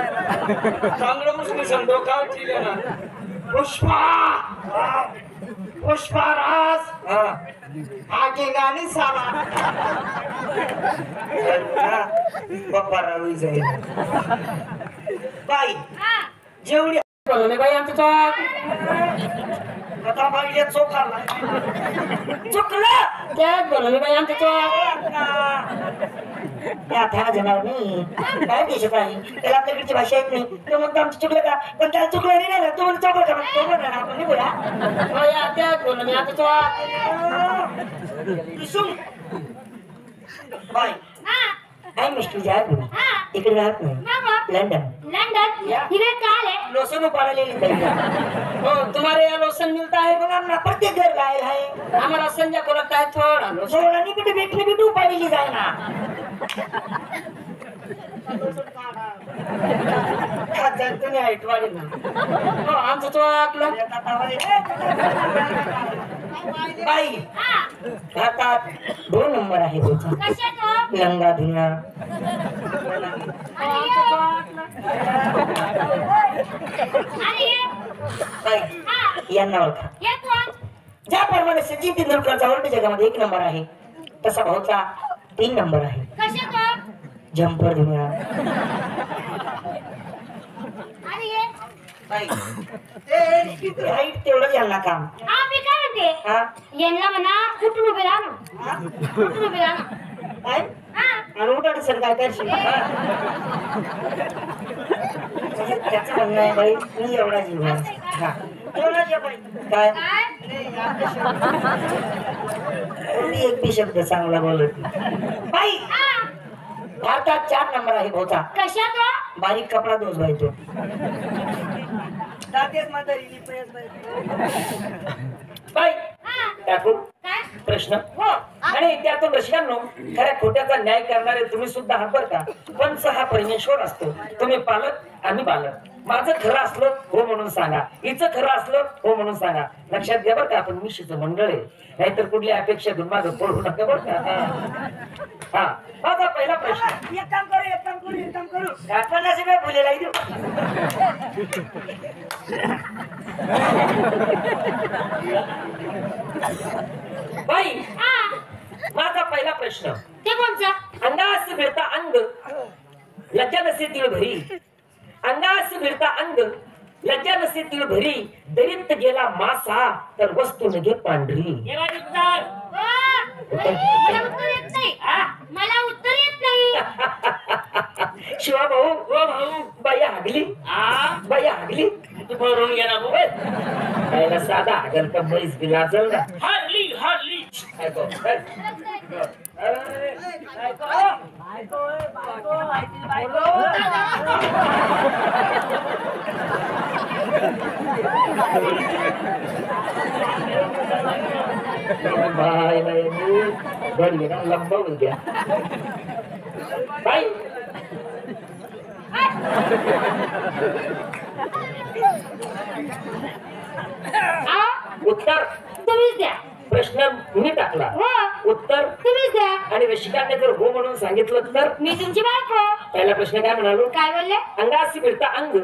चांगलं मुसली समजो काय ठीक आहे ना पुष्पा पुष्पा राज हा. आगे गाणी हा. पप्पा रावी जाईल बाई हा जेवढी बोलले बाई आमचं चौक आता बाईले चोखाला चुकलं त्यात बोलले बाई आमचं चौक त्या था जनावर नाही काय देशात आहे त्याला आपल्याकडची भाषा येत नाही तो म्हणतो आमचं चुकलं का पण त्याला चुकलं नाही ना तो म्हणजे चुकलं का तो म्हणणार आपण नाही बोला बाई त्यात बोलले आमचं चौक दिसून बाई हा काय मिस्टर जात नाही हा इकडे राहत नाही लंडन लंडन या. इकडे काय आहे लोसन उपाडायला पाहिजे हो तुम्हारे यहाँ लोशन मिलता है मग आम्हाला प्रत्येक घर लायल आहे हमारा संजय को लगता है थोड़ा लोशन सोळानी कुठे भेटली भेटू उपाडलेली जाय ना तुम्ही हाईट वाढेल ना हो आमचं चौकला बाई हा भारतात दोन नंबर आहे त्याचा लंगा धुना हा यांना ओळखा. कोण ज्याप्रमाणे सचिन तेंडुलकरचा वर्ल्ड जगामध्ये एक नंबर आहे तसा भाऊचा तीन नंबर आहे. कशात जम्पर धुना हे हाईट तेवढंच यांना काम. हा मी काय म्हणते? हा? यांना म्हणा कुठून उभे राहा ना. कुठून उभे राहा ना. काय? हा आणि काय करशील? त्याचं म्हणणं आहे बाई मी एवढा जीव आहे. हा. एवढा जीव बाई. काय? काय? मी एक बी शब्द चांगला बोलत. बाई! हा. भारतात चार नंबर आहे भाऊचा कशात बारीक कपडा दोष बाई तो बाई! हा. टाकू. काय? प्रश्न. हो. आणि त्यातून रसिकांनो खऱ्या खोट्याचा न्याय करणारे तुम्ही सुद्धा आहात बरं का? पंच हा परमेश्वर असतो. तुम्ही पालक आम्ही बालक. माझं खरं असलं हो म्हणून सांगा. हिचं खरं असलं हो म्हणून सांगा. लक्षात घ्या बरं का आपण मिशीचं मंडळ आहे. नाहीतर कुठली अपेक्षा घेऊन माझं पळू नका बरं का? हा. माझा पहिला प्रश्न. एक काम करू एक काम करू एक काम करू. पन्नास रुपये फुलेला देऊ. बाई. हा. माझा पहिला प्रश्न. ते कोणचं? अंगास मिळता अंग लज्जा नसे तिळ भरी. अंगास मिळता अंग लज्जा नसे तिळ भरी. दरित गेला मासा तर वस्तू नगे पांढरी. मला उत्तर येत नाही. मला उत्तर येत नाही. शिवा भाऊ. हो भाऊ. बाई हागली. बाई हागली. तू भरून गेला भाऊ. पहिला साधा हागल का म्हैस बी लाजल ना? हरली हरली bahaya ini gue juga baik ah putar terus ya प्रश्न मी टाकला. हो. उत्तर तुम्हीच द्या. आणि रसिकांनी जर हो म्हणून सांगितलं तर? मी तुमची बायको. पहिला प्रश्न काय म्हणालो? काय बोलले? अंगासी मिळता अंग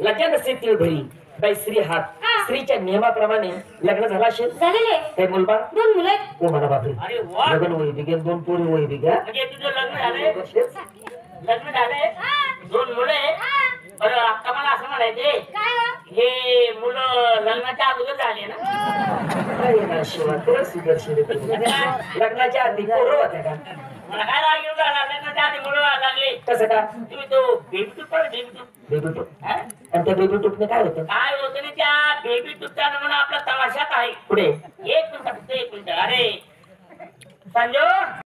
लज्जा नसे तिळ भरी बाई स्त्री हात. हा. स्त्रीच्या नियमाप्रमाणे लग्न झाला असेल? झालेले. काही मुलबा दोन मुलं आहेत. हो म्हणा बापरे. अरे वा. लग्न वय बिघेल दोन पोरी वय बिघ्या म्हणजे तुझं लग्न झालंय? लग्न झालंय? हा, दोन मुलं आहे हा. बरं आता मला असं म्हणायचे काय हो? हे मुलं लग्नाच्या अगोदर झाले म्हणजे लग्नाच्या आधी पोरं होत्या का मला काय राग येऊन राहिला लग्नाच्या आधी मुलं लागले कसं का? तुम्ही तो बेबी टूप पण बेबी टूप बेबी टूप आणि त्या बेबी टूपने काय होतं? काय होतं ना त्या बेबी टूपचा नमुना आपला तमाशात आहे. पुढे. एक मिनिट फक्त एक मिनिट. अरे संजो?